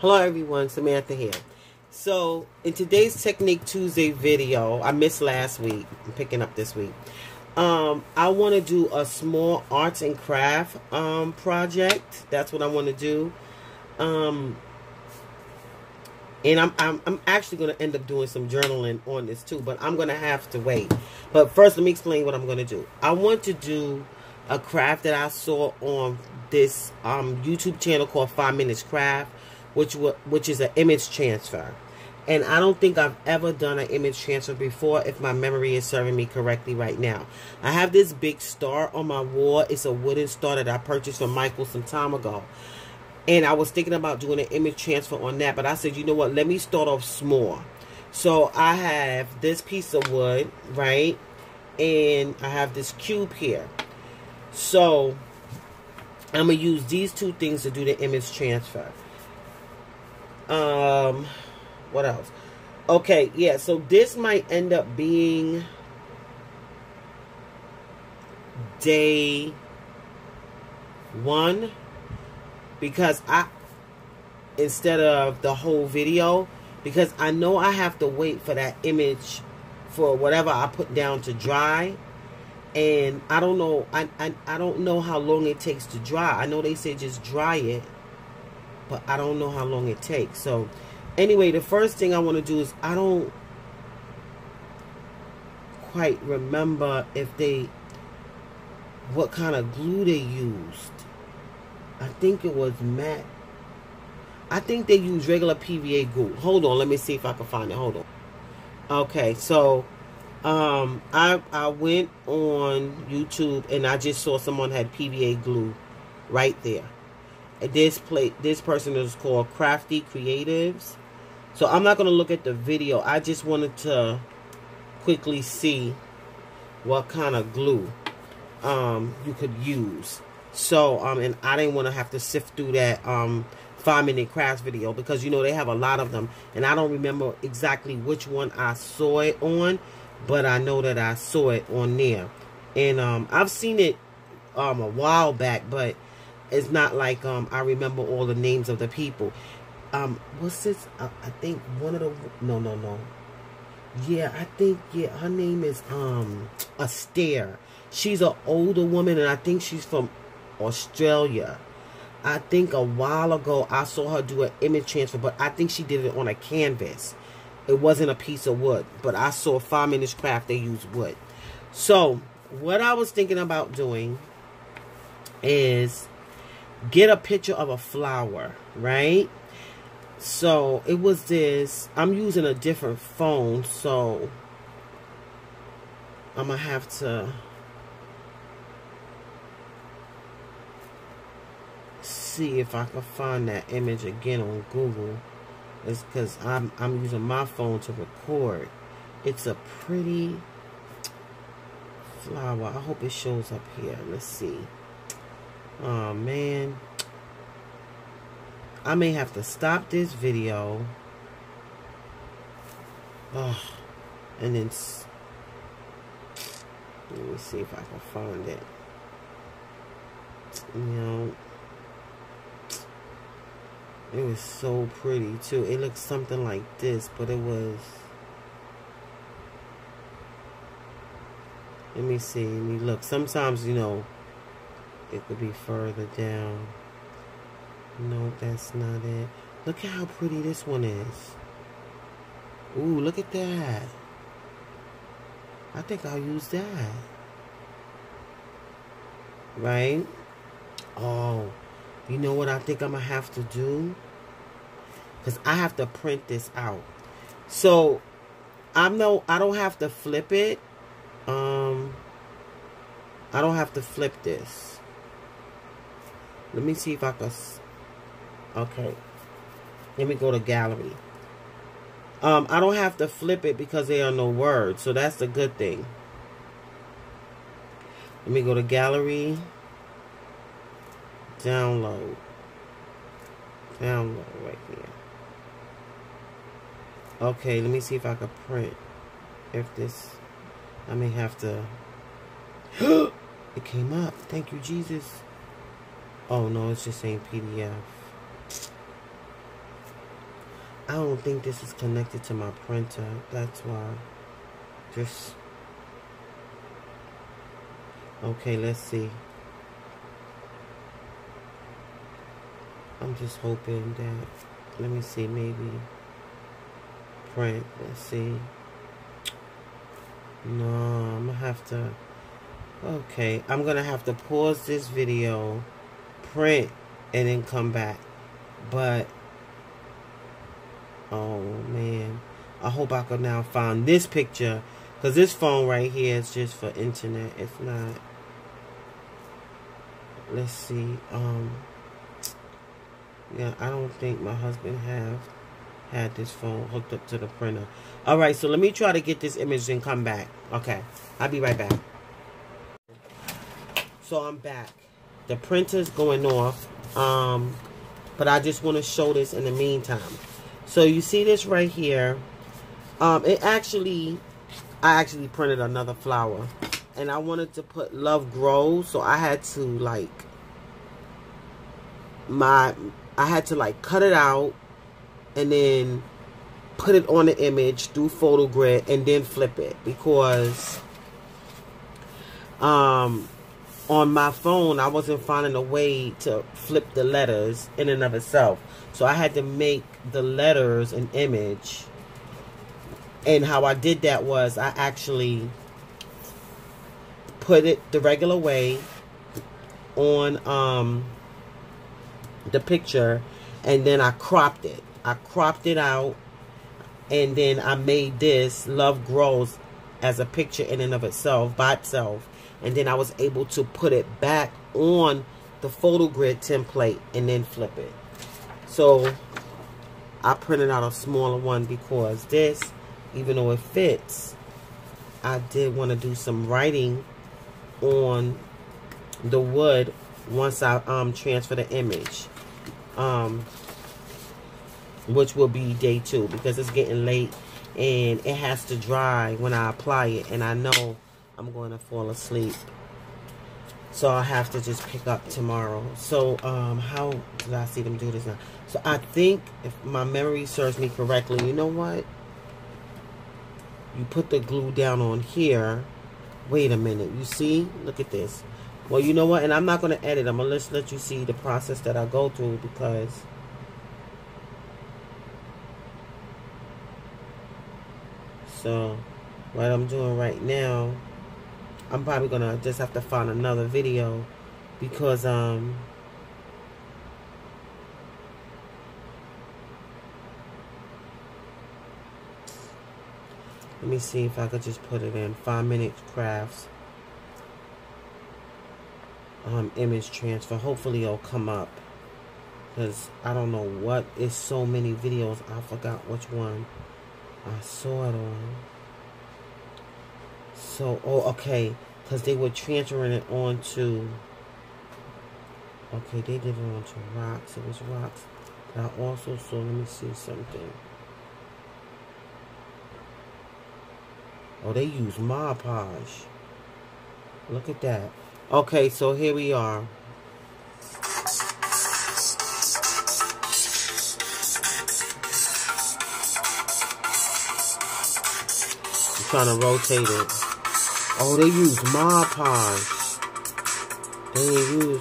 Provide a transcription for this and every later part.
Hello everyone, Samantha here. So, in today's Technique Tuesday video, I missed last week, I'm picking up this week. Um, I want to do a small arts and craft um, project. That's what I want to do. Um, and I'm, I'm, I'm actually going to end up doing some journaling on this too, but I'm going to have to wait. But first, let me explain what I'm going to do. I want to do a craft that I saw on this um, YouTube channel called Five Minutes Craft, which which is an image transfer. And I don't think I've ever done an image transfer before if my memory is serving me correctly right now. I have this big star on my wall. It's a wooden star that I purchased from Michael some time ago. And I was thinking about doing an image transfer on that. But I said, you know what? Let me start off small. So I have this piece of wood, right? And I have this cube here. So I'm going to use these two things to do the image transfer. Um, what else? Okay, yeah, so this might end up being day one because I instead of the whole video because I know I have to wait for that image for whatever I put down to dry and I don't know I, I I don't know how long it takes to dry. I know they say just dry it, but I don't know how long it takes. So anyway, the first thing I want to do is I don't quite remember if they what kind of glue they used. I think it was matte. I think they used regular PVA glue. Hold on, let me see if I can find it. Hold on. Okay, so um, I I went on YouTube and I just saw someone had PVA glue right there. This plate, this person is called Crafty Creatives. So I'm not gonna look at the video. I just wanted to quickly see what kind of glue um, you could use. So um, and I didn't want to have to sift through that um five minute crafts video because you know they have a lot of them and I don't remember exactly which one I saw it on but I know that I saw it on there. And um, I've seen it um, a while back, but it's not like um, I remember all the names of the people. Um, what's this? I, I think one of the no, no, no. Yeah, I think yeah, her name is um Astaire. She's an older woman, and I think she's from Australia. I think a while ago I saw her do an image transfer, but I think she did it on a canvas. It wasn't a piece of wood, but I saw Five Minutes Craft, they use wood. So, what I was thinking about doing is get a picture of a flower, right? So, it was this, I'm using a different phone, so I'm going to have to see if I can find that image again on Google. It's because I'm, I'm using my phone to record. It's a pretty flower. I hope it shows up here. Let's see. Oh, man. I may have to stop this video. Oh, and then... Let me see if I can find it. You know... It was so pretty too. It looked something like this, but it was. Let me see. Let me look. Sometimes, you know, it could be further down. No, that's not it. Look at how pretty this one is. Ooh, look at that. I think I'll use that. Right? Oh, you know what I think I'm going to have to do? Because I have to print this out. So, I'm no, I don't have to flip it. Um, I don't have to flip this. Let me see if I can. Okay. Let me go to gallery. Um, I don't have to flip it because there are no words. So that's a good thing. Let me go to gallery download. Download right there. Okay, let me see if I can print. If this, I may have to. it came up. Thank you, Jesus. Oh no, it's just saying PDF. I don't think this is connected to my printer. That's why. Just. Okay, let's see. I'm just hoping that. Let me see, maybe. Print. Let's see. No, I'm gonna have to. Okay, I'm gonna have to pause this video, print, and then come back. But Oh man. I hope I can now find this picture. Because this phone right here is just for internet. It's not. Let's see. Um. Yeah, I don't think my husband have had this phone hooked up to the printer. Alright, so let me try to get this image and come back. Okay. I'll be right back. So I'm back. The printer's going off. Um, but I just want to show this in the meantime. So you see this right here. Um, it actually, I actually printed another flower. And I wanted to put Love Grows. So I had to like, my, I had to like cut it out. And then put it on the image, do photo grid, and then flip it. Because um, on my phone, I wasn't finding a way to flip the letters in and of itself. So I had to make the letters an image. And how I did that was I actually put it the regular way on um, the picture and then I cropped it. I cropped it out and then I made this Love Grows as a picture in and of itself by itself and then I was able to put it back on the photo grid template and then flip it. So I printed out a smaller one because this, even though it fits, I did want to do some writing on the wood once I um transfer the image. Um which will be day two because it's getting late and it has to dry when I apply it and I know I'm going to fall asleep so I'll have to just pick up tomorrow so um how did I see them do this now so I think if my memory serves me correctly, you know what? You put the glue down on here. Wait a minute. You see? Look at this. Well, you know what? And I'm not going to edit. I'm going to let you see the process that I go through because... So, what I'm doing right now, I'm probably to just have to find another video because, um... Let me see if I could just put it in. Five minutes crafts. Um, image transfer. Hopefully it'll come up. Because I don't know what. It's so many videos. I forgot which one I saw it on. So, oh, okay. Because they were transferring it onto... Okay, they did it onto rocks. It was rocks. But I also saw, let me see something. Oh, they use Mod Podge. Look at that. Okay, so here we are. I'm trying to rotate it. Oh, they use Mod Podge. They use...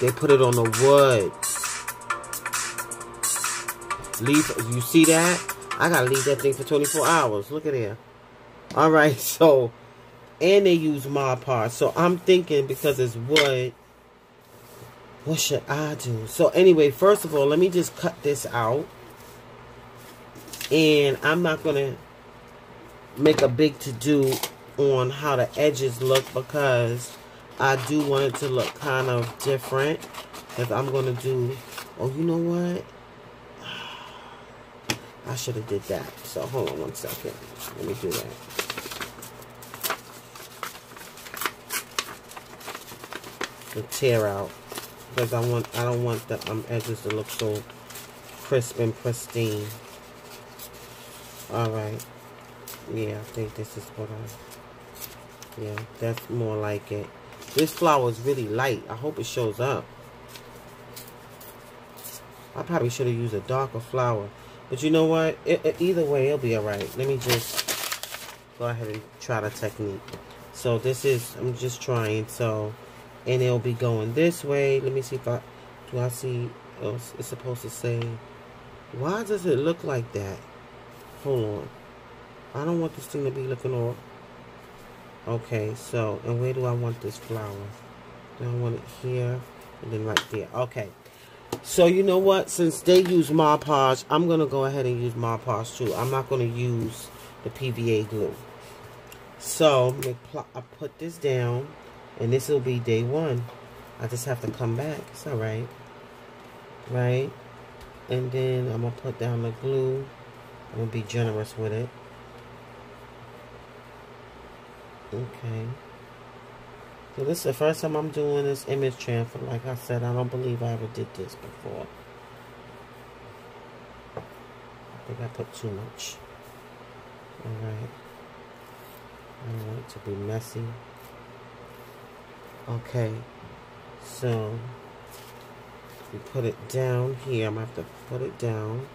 They put it on the wood. Leaf, you see that? I gotta leave that thing for 24 hours. Look at here. Alright, so, and they use Mod Podge. So I'm thinking because it's wood, what should I do? So anyway, first of all, let me just cut this out. And I'm not gonna make a big to-do on how the edges look because I do want it to look kind of different. Because I'm going to do, oh, you know what? I should have did that. So hold on one second. Let me do that. The tear out because I want I don't want the um, edges to look so crisp and pristine. All right. Yeah, I think this is what I. Yeah, that's more like it. This flower is really light. I hope it shows up. I probably should have used a darker flower. But you know what? It, it, either way, it'll be alright. Let me just go ahead and try the technique. So this is, I'm just trying. So, and it'll be going this way. Let me see if I, do I see, oh, it's supposed to say, why does it look like that? Hold on. I don't want this thing to be looking all, okay, so, and where do I want this flower? Do I want it here? And then right there. Okay. So you know what? Since they use Mod Podge, I'm going to go ahead and use Mod Podge too. I'm not going to use the PVA glue. So I put this down and this will be day one. I just have to come back. It's alright. Right? And then I'm going to put down the glue. I'm going to be generous with it. Okay. So this is the first time I'm doing this image transfer. Like I said, I don't believe I ever did this before. I think I put too much. Alright. I don't want it to be messy. Okay. So, we put it down here. I'm going to have to put it down.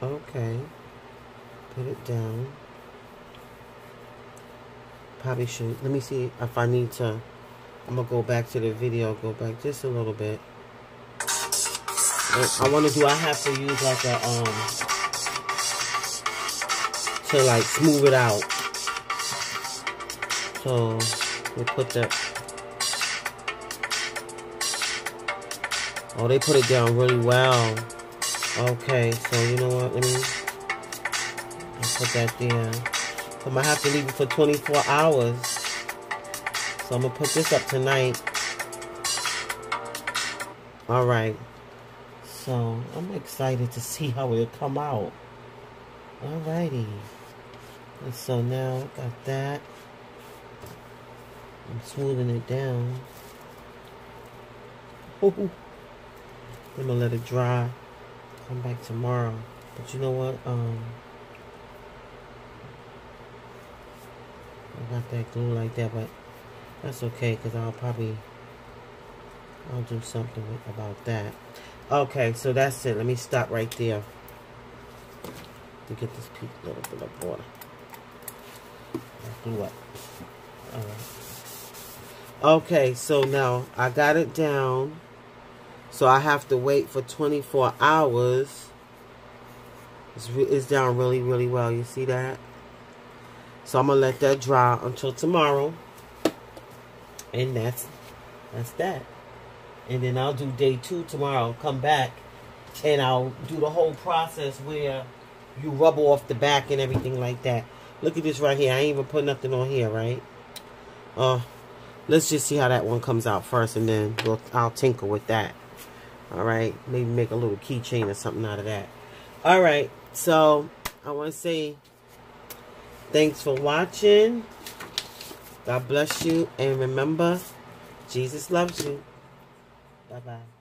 Okay. Put it down. Probably should let me see if I need to I'm gonna go back to the video go back just a little bit. I wonder do I have to use like a um to like smooth it out. So we put that oh they put it down really well. Okay so you know what let me put that there I'm going to have to leave it for 24 hours. So I'm going to put this up tonight. Alright. So I'm excited to see how it'll come out. Alrighty. And so now I got that. I'm smoothing it down. I'm gonna let it dry. Come back tomorrow. But you know what? Um Got that glue like that, but that's okay because I'll probably I'll do something about that. Okay, so that's it. Let me stop right there to get this piece a little bit of water. glue up. All right. Okay, so now I got it down. So I have to wait for 24 hours. It's, it's down really, really well. You see that? So I'm going to let that dry until tomorrow. And that's that's that. And then I'll do day two tomorrow. come back and I'll do the whole process where you rub off the back and everything like that. Look at this right here. I ain't even put nothing on here, right? Uh, let's just see how that one comes out first, and then we'll, I'll tinker with that. All right, maybe make a little keychain or something out of that. All right, so I want to say Thanks for watching. God bless you. And remember, Jesus loves you. Bye-bye.